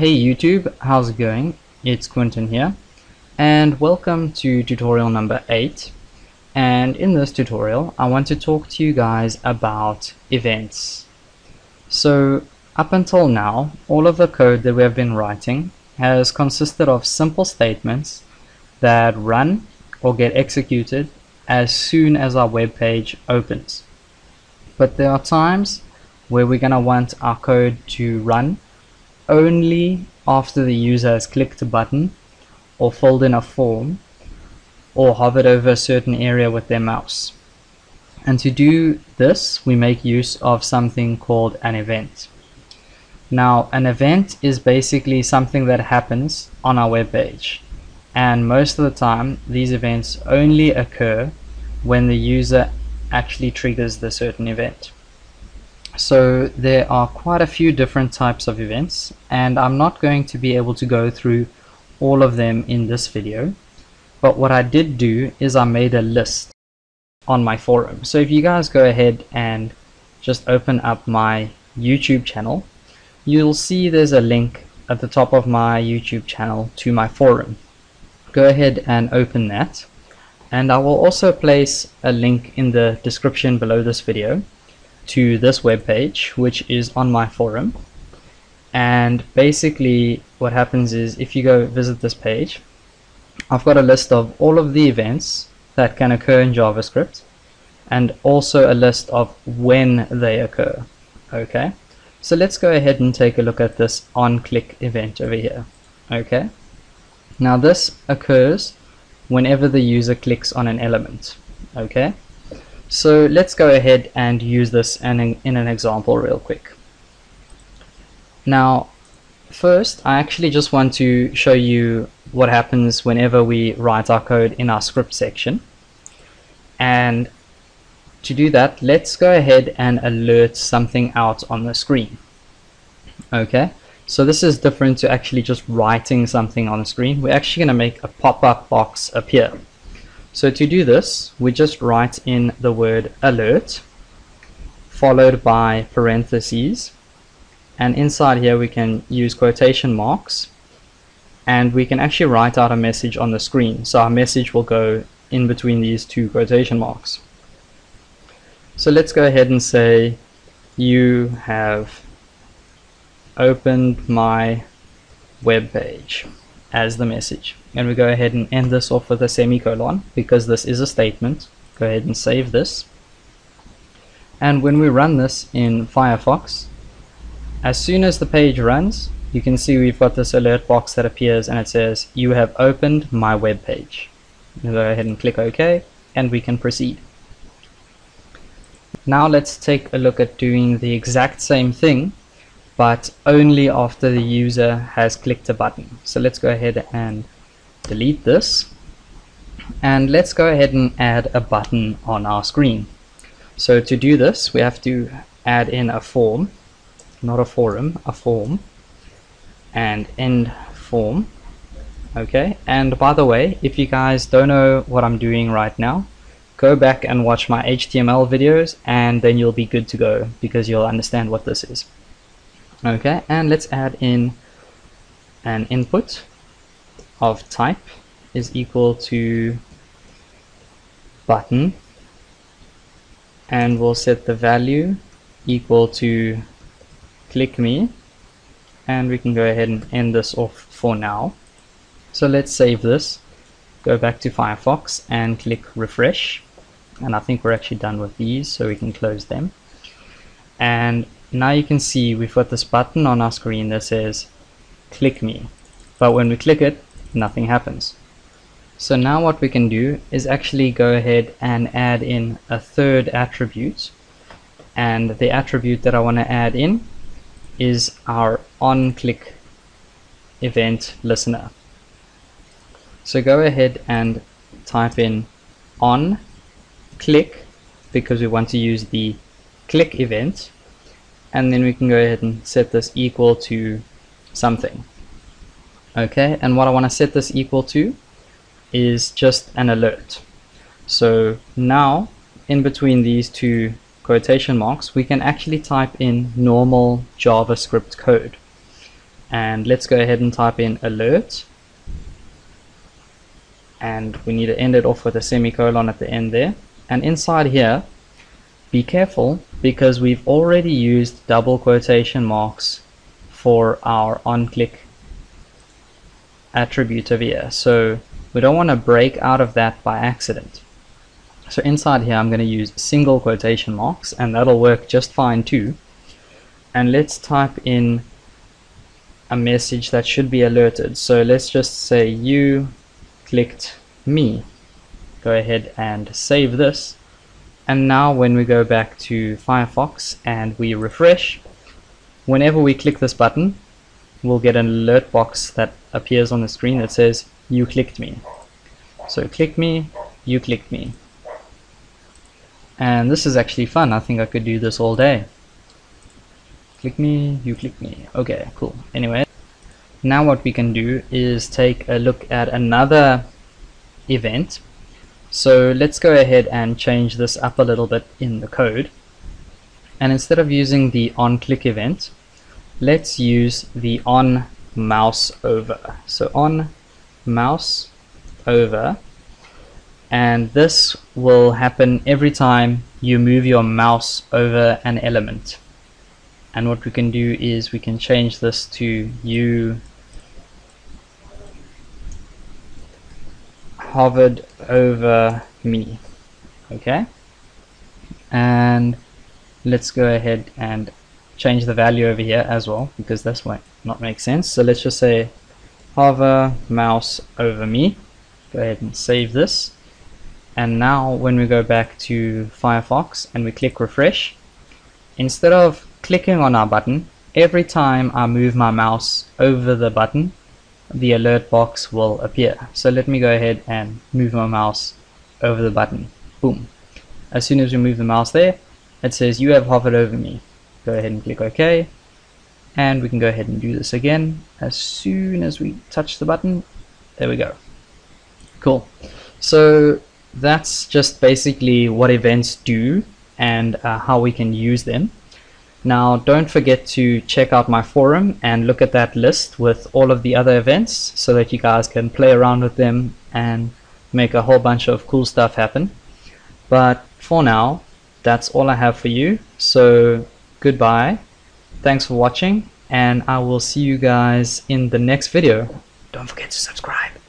Hey YouTube, how's it going? It's Quentin here and welcome to tutorial number 8 and in this tutorial I want to talk to you guys about events. So up until now all of the code that we have been writing has consisted of simple statements that run or get executed as soon as our web page opens. But there are times where we're going to want our code to run only after the user has clicked a button or filled in a form or hovered over a certain area with their mouse. And to do this, we make use of something called an event. Now, an event is basically something that happens on our web page. And most of the time, these events only occur when the user actually triggers the certain event. So there are quite a few different types of events and I'm not going to be able to go through all of them in this video but what I did do is I made a list on my forum. So if you guys go ahead and just open up my YouTube channel you'll see there's a link at the top of my YouTube channel to my forum. Go ahead and open that and I will also place a link in the description below this video to this web page which is on my forum. And basically what happens is if you go visit this page I've got a list of all of the events that can occur in JavaScript and also a list of when they occur okay? So let's go ahead and take a look at this on click event over here okay? Now this occurs whenever the user clicks on an element okay so let's go ahead and use this in, in an example real quick now first I actually just want to show you what happens whenever we write our code in our script section and to do that let's go ahead and alert something out on the screen okay so this is different to actually just writing something on the screen. We're actually going to make a pop-up box appear. So to do this, we just write in the word alert, followed by parentheses. And inside here we can use quotation marks. And we can actually write out a message on the screen. So our message will go in between these two quotation marks. So let's go ahead and say you have opened my web page as the message and we go ahead and end this off with a semicolon because this is a statement. Go ahead and save this. And when we run this in Firefox as soon as the page runs you can see we've got this alert box that appears and it says you have opened my web page. Go ahead and click OK and we can proceed. Now let's take a look at doing the exact same thing but only after the user has clicked a button. So let's go ahead and delete this. And let's go ahead and add a button on our screen. So to do this we have to add in a form, not a forum, a form and end form. Okay and by the way if you guys don't know what I'm doing right now go back and watch my HTML videos and then you'll be good to go because you'll understand what this is. Okay and let's add in an input of type is equal to button and we'll set the value equal to click me. And we can go ahead and end this off for now. So let's save this go back to Firefox and click refresh. And I think we're actually done with these so we can close them. And now you can see we've got this button on our screen that says click me. But when we click it nothing happens. So now what we can do is actually go ahead and add in a third attribute. And the attribute that I want to add in is our on click event listener. So go ahead and type in on click because we want to use the click event. And then we can go ahead and set this equal to something okay and what I want to set this equal to is just an alert. So now in between these two quotation marks we can actually type in normal JavaScript code. And let's go ahead and type in alert. And we need to end it off with a semicolon at the end there. And inside here be careful because we've already used double quotation marks for our on-click attribute over here so we don't want to break out of that by accident. So inside here I'm going to use single quotation marks and that'll work just fine too. And let's type in a message that should be alerted. So let's just say you clicked me. Go ahead and save this. And now when we go back to Firefox and we refresh whenever we click this button we'll get an alert box that appears on the screen that says you clicked me. So click me you clicked me. And this is actually fun. I think I could do this all day. Click me you click me. Okay cool. Anyway now what we can do is take a look at another event. So let's go ahead and change this up a little bit in the code. And instead of using the on click event let's use the on mouse over. So on mouse over. And this will happen every time you move your mouse over an element. And what we can do is we can change this to you hovered over me. Okay? And let's go ahead and change the value over here as well because this might not make sense so let's just say hover mouse over me go ahead and save this and now when we go back to Firefox and we click refresh instead of clicking on our button every time I move my mouse over the button the alert box will appear. So let me go ahead and move my mouse over the button. Boom. As soon as we move the mouse there, it says you have hovered over me. Go ahead and click OK. And we can go ahead and do this again. As soon as we touch the button, there we go. Cool. So that's just basically what events do and uh, how we can use them. Now don't forget to check out my forum and look at that list with all of the other events so that you guys can play around with them and make a whole bunch of cool stuff happen. But for now, that's all I have for you. So goodbye, thanks for watching, and I will see you guys in the next video. Don't forget to subscribe.